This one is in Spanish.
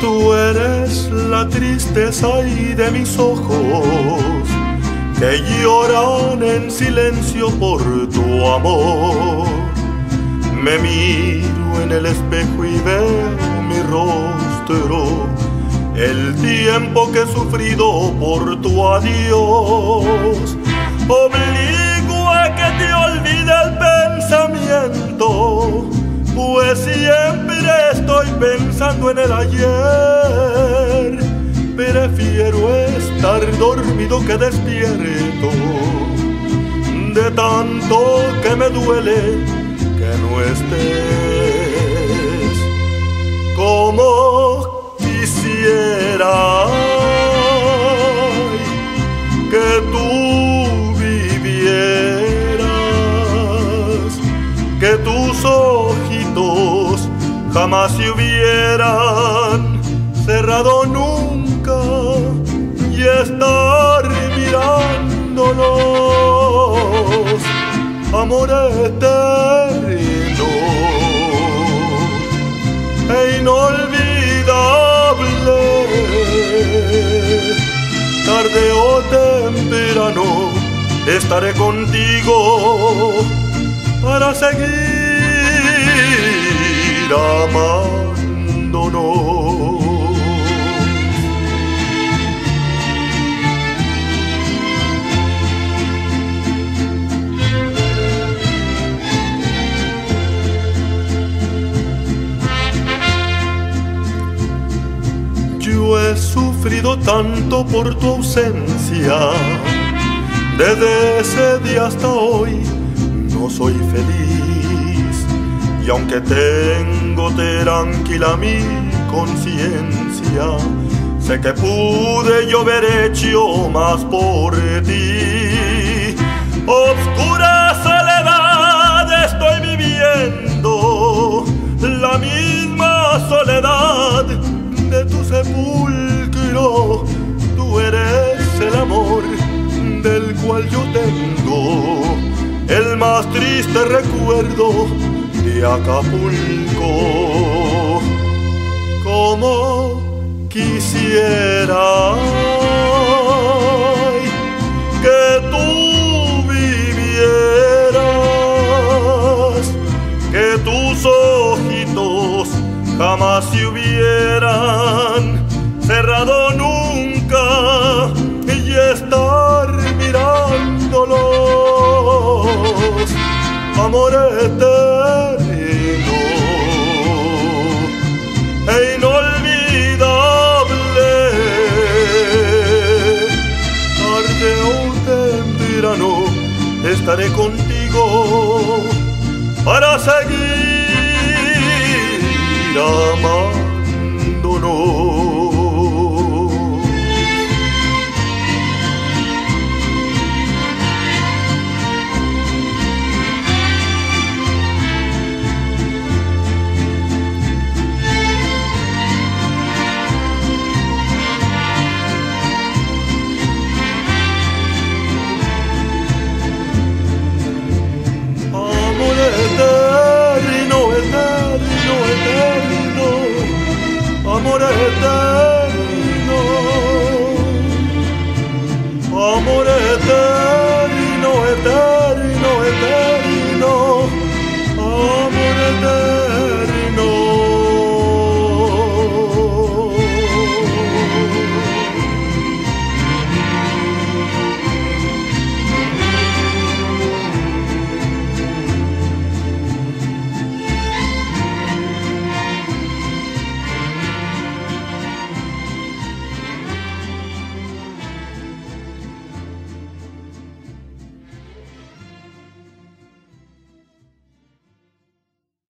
la tristeza y de mis ojos que lloran en silencio por tu amor. Me miro en el espejo y veo mi rostro, el tiempo que he sufrido por tu adiós. Obligo a que te olvide el pensamiento, pues siempre pensando en el ayer. Prefiero estar dormido que despierto, de tanto que me duele que no estés como quisiera jamás se hubieran cerrado nunca y estar mirándolos, amor eterno e inolvidable. Tarde o temprano estaré contigo para seguir amándonos. Yo he sufrido tanto por tu ausencia. Desde ese día hasta hoy no soy feliz. Y aunque tengo tranquila mi conciencia, sé que pude yo haber hecho más por ti. Oscura soledad estoy viviendo, la misma soledad de tu sepulcro. Tú eres el amor del cual yo tengo el más triste recuerdo de Acapulco. Como quisiera que tú vivieras, que tus ojitos jamás se hubieran cerrado nunca estaré contigo para seguir amándonos.